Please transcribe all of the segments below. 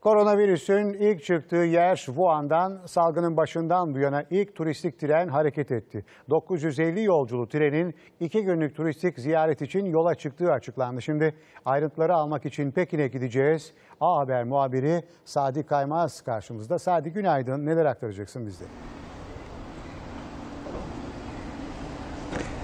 Koronavirüsün ilk çıktığı yer Wuhan'dan salgının başından bu yana ilk turistik tren hareket etti. 950 yolculu trenin iki günlük turistik ziyaret için yola çıktığı açıklandı. Şimdi ayrıntıları almak için Pekin'e gideceğiz. A Haber muhabiri Sadi Kaymaz karşımızda. Sadi günaydın. Neler aktaracaksın bizde?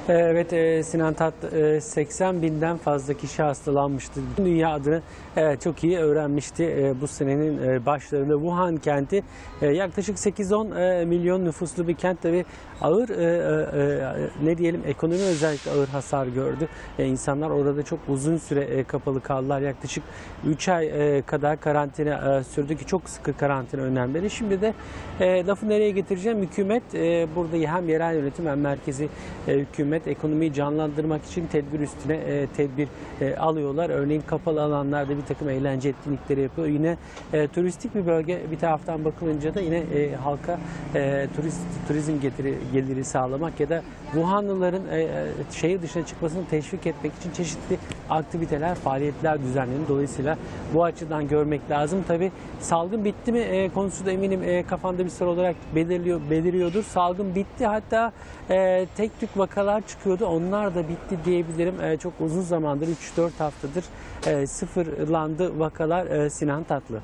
Evet e, Sinan Tat e, 80 binden fazla kişi hastalanmıştı. Dünya adını e, çok iyi öğrenmişti e, bu senenin e, başlarında. Wuhan kenti e, yaklaşık 8-10 e, milyon nüfuslu bir kent ve ağır e, e, e, ne diyelim ekonomi özellikle ağır hasar gördü. E, insanlar orada çok uzun süre e, kapalı kaldılar. Yaklaşık 3 ay e, kadar karantina e, sürdü ki çok sıkı karantina önlemleri. Şimdi de e, lafı nereye getireceğim? Hükümet e, burada hem yerel yönetim hem merkezi e, hükümet ekonomiyi canlandırmak için tedbir üstüne e, tedbir e, alıyorlar. Örneğin kapalı alanlarda bir takım eğlence etkinlikleri yapıyor. Yine e, turistik bir bölge bir taraftan bakılınca da yine e, halka e, turist turizm getiri, geliri sağlamak ya da Wuhanlıların e, e, şehir dışına çıkmasını teşvik etmek için çeşitli aktiviteler, faaliyetler düzenleniyor. Dolayısıyla bu açıdan görmek lazım. Tabii salgın bitti mi e, konusu da eminim e, kafanda bir soru olarak belirliyor, beliriyordur. Salgın bitti hatta e, tek tük vakalar çıkıyordu. Onlar da bitti diyebilirim. E, çok uzun zamandır 3-4 haftadır e, sıfırlandı vakalar e, Sinan Tatlı.